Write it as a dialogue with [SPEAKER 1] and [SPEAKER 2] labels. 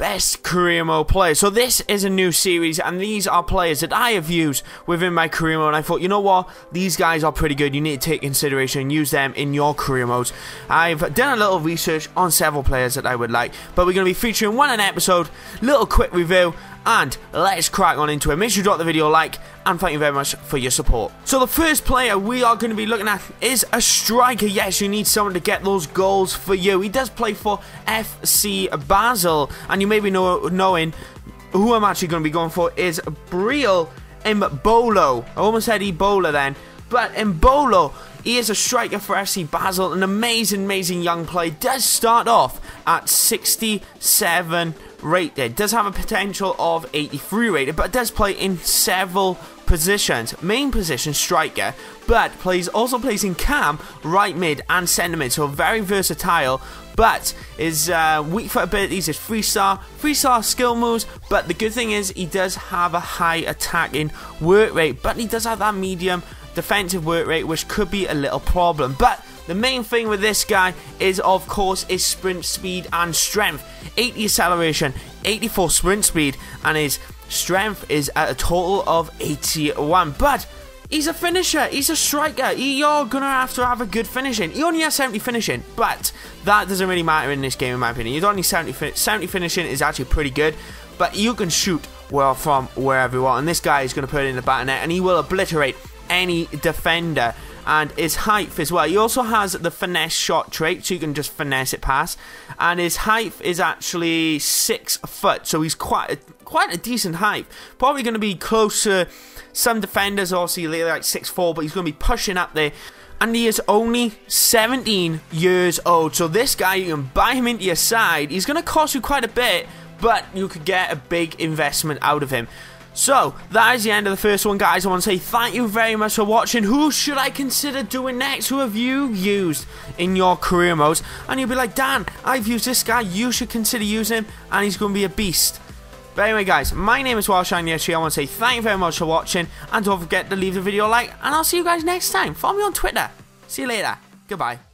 [SPEAKER 1] Best Career Mode Player. So this is a new series and these are players that I have used within my career mode and I thought, you know what, these guys are pretty good, you need to take consideration and use them in your career modes. I've done a little research on several players that I would like, but we're going to be featuring one an episode, little quick review, and let's crack on into it. Make sure you drop the video a like, and thank you very much for your support. So the first player we are going to be looking at is a striker. Yes, you need someone to get those goals for you. He does play for FC Basel, and you may be know, knowing who I'm actually going to be going for is Breel Embolo. I almost said Ebola then, but Embolo he is a striker for FC Basel, an amazing, amazing young player. Does start off at 67 rated. Does have a potential of 83 rated, but does play in several positions. Main position striker, but plays also plays in cam, right mid, and centre mid. So very versatile. But his uh, weak foot abilities is three star, three star skill moves. But the good thing is he does have a high attacking work rate, but he does have that medium defensive work rate, which could be a little problem. But the main thing with this guy is, of course, his sprint speed and strength. 80 acceleration, 84 sprint speed, and his strength is at a total of 81. But he's a finisher, he's a striker. You're gonna have to have a good finishing. He only has 70 finishing, but that doesn't really matter in this game, in my opinion. Don't need 70, 70 finishing is actually pretty good, but you can shoot well from wherever you want. And this guy is going to put it in the back net, and he will obliterate any defender and his height as well. He also has the finesse shot trait, so you can just finesse it past. And his height is actually six foot, so he's quite a, quite a decent height. Probably going to be close to some defenders, obviously like six four, but he's going to be pushing up there. And he is only 17 years old. So this guy, you can buy him into your side. He's going to cost you quite a bit, but you could get a big investment out of him. So, that is the end of the first one, guys. I want to say thank you very much for watching. Who should I consider doing next? Who have you used in your career modes? And you'll be like, Dan, I've used this guy. You should consider using him, and he's going to be a beast. But anyway, guys, my name is Wildshine I want to say thank you very much for watching, and don't forget to leave the video a like, and I'll see you guys next time. Follow me on Twitter. See you later. Goodbye.